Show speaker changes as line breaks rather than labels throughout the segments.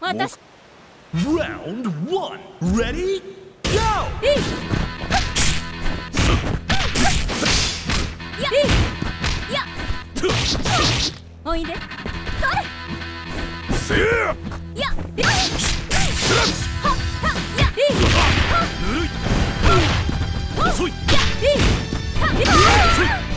私
Round one. Ready? Go!
Yeah. Yeah. おいで。それ。
せや。
や。ははや。
ぬるい。遅い。
や。は。
遅い。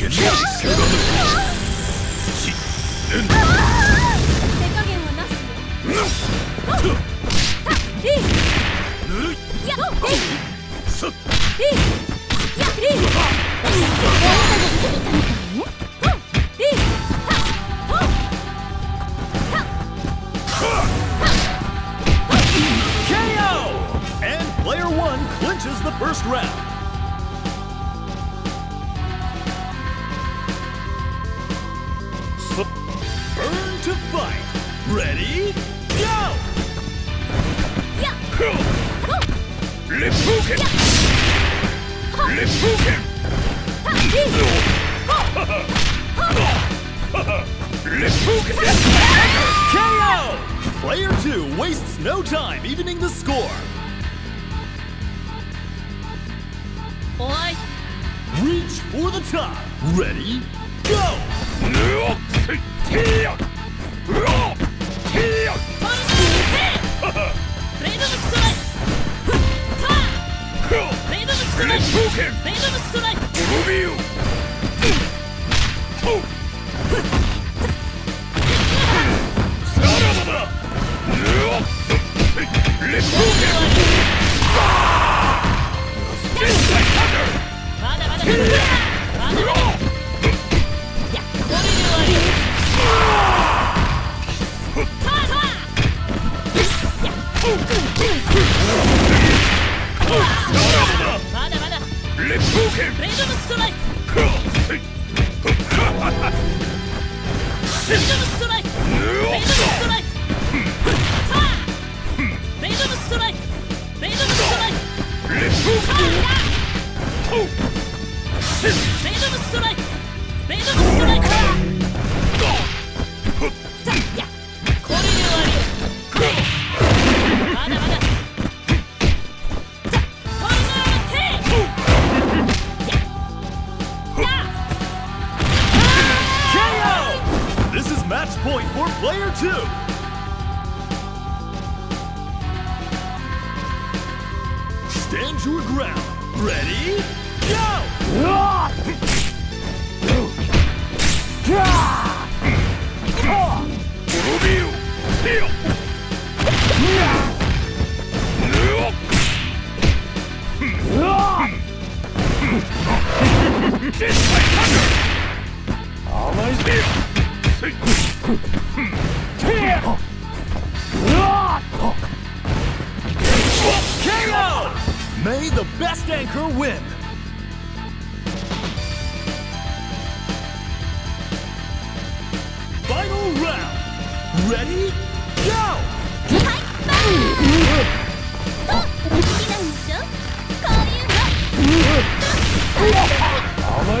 ねうんいいはっほっはっ
KO! And player one clinches the first round. Player 2 wastes no time evening the score.
Boy,
Reach for the top. Ready? Go! Blade of
Strike! Blade of Strike! Blade of Strike! Move you! Strike! ストライク。ドのストライクブレイドのストライク
May the best anchor win! Final round! Ready? Go!
Fight! なんでしょこういうの
甘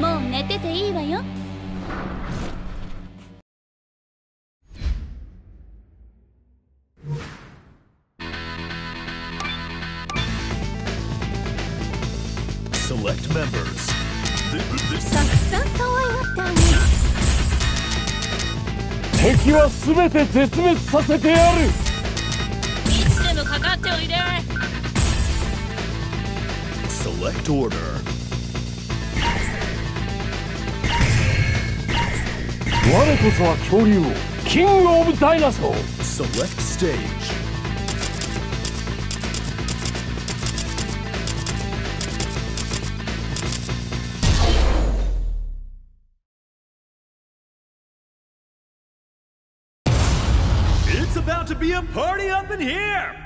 もう寝てていいわよ。たくさん可愛がってあげる
敵は全て絶滅させてやる。
いつでもかかっておいで。
Select order.
我こそは恐竜王キングオブダイナソー
Select stage It's
about to be a party up in here!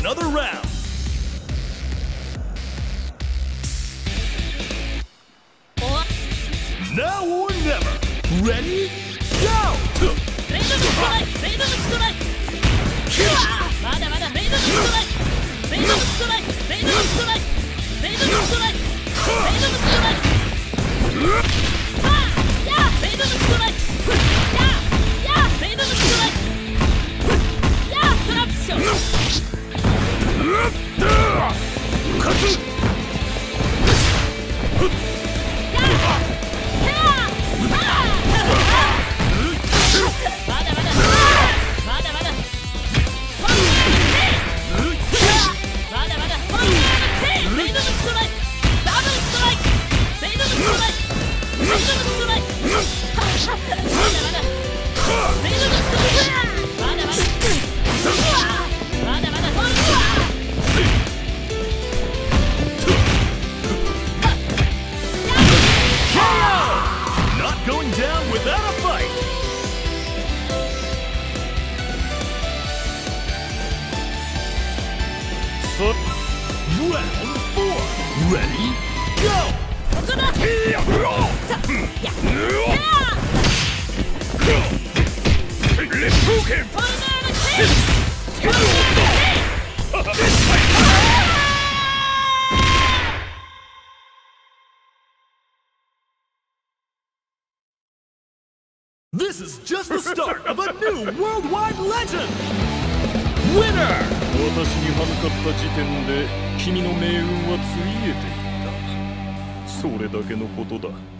another round. This is just the start of a new worldwide legend! Winner!
私に歯向かった時点で君の命運はついえていたそれだけのことだ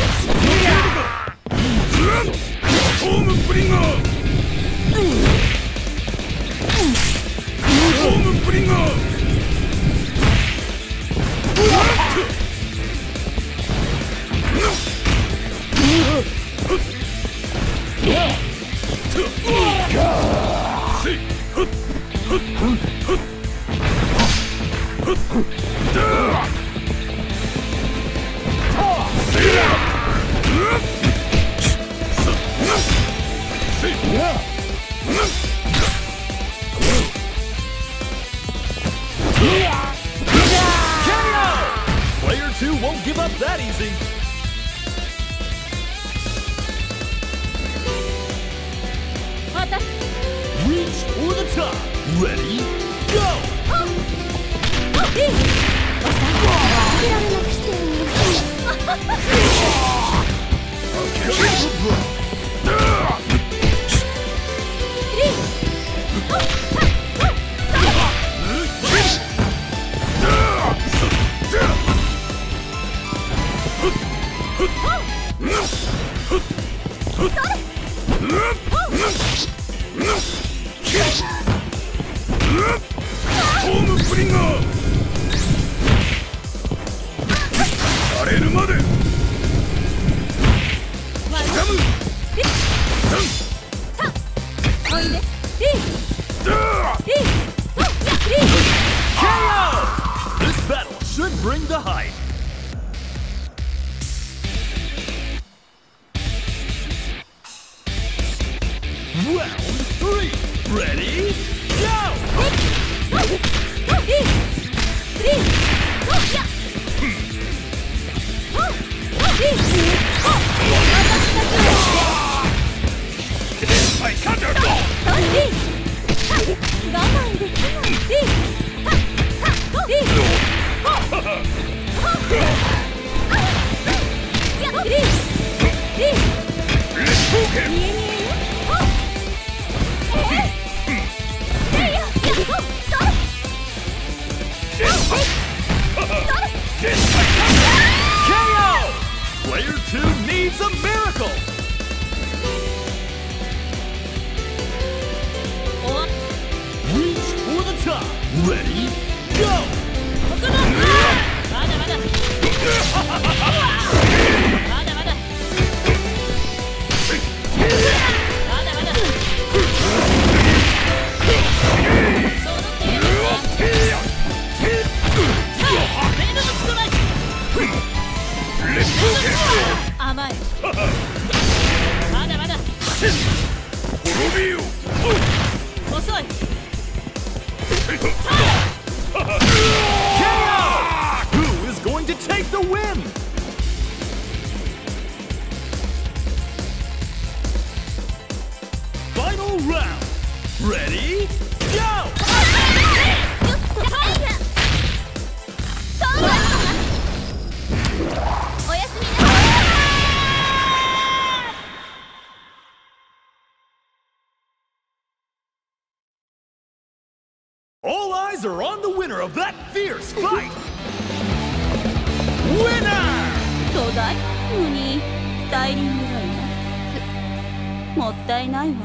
Player 2
won't give up that easy. Reach for the top. Ready, go!
ストームブリンガー 荒れるまでダム
おいでリン
ダー
リンリン
KO! This battle should bring the hype. Round Ready, go!
ここだまだまだまだまだまだまだその程度か
ティア
ベルのストライク
レッツゴーケン
甘いまだまだ
滅びよ
遅い!
Who is going to take the win? Final round. Ready, winner of that fierce fight. Winner!
素材のにスタイリングがいまいつもったいないわ